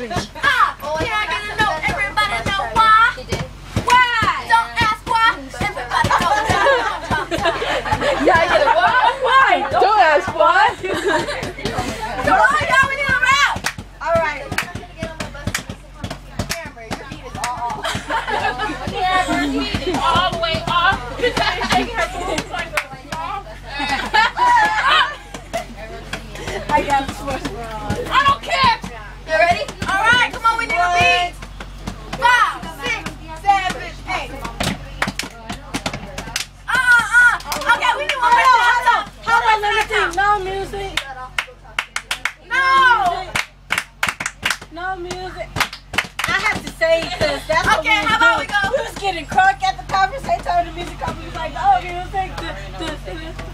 recording. Ah, oh, yeah, I gotta know. Everybody know why. Why? Don't ask why. Everybody yeah, Why? Why? Don't ask why. Come y'all. We need a rap. All right. All the way off. Music. I have to say because that's what Okay, we how about we go? We was getting crunk at the conference. They told the music company was like, no music. The, the